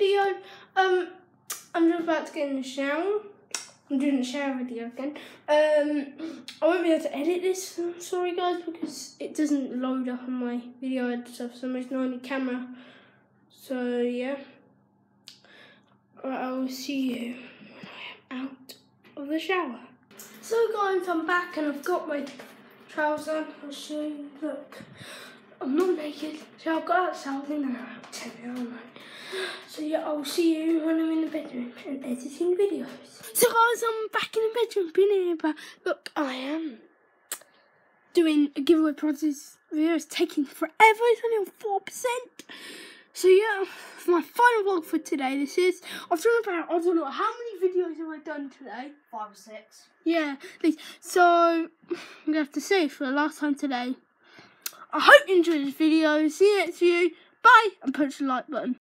video, um, I'm just about to get in the shower. I'm doing the shower video again. Um, I won't be able to edit this, sorry guys, because it doesn't load up on my video editor for some reason on the camera. So yeah. Alright, I will see you when I am out of the shower. So guys, I'm back and I've got my trousers on. I'll show you, look. I'm not naked, so I've got outside and I'm out 10 aren't I? So yeah, I'll see you when I'm in the bedroom and editing videos. So guys, I'm back in the bedroom, been here, but look, I am doing a giveaway process. Video is taking forever, it's only on 4%. So yeah, for my final vlog for today, this is, I've done about, I don't know, how many videos have I done today? Five or six. Yeah, at least. So, I'm going to have to say for the last time today, I hope you enjoyed this video. See you next video. Bye, and punch the like button.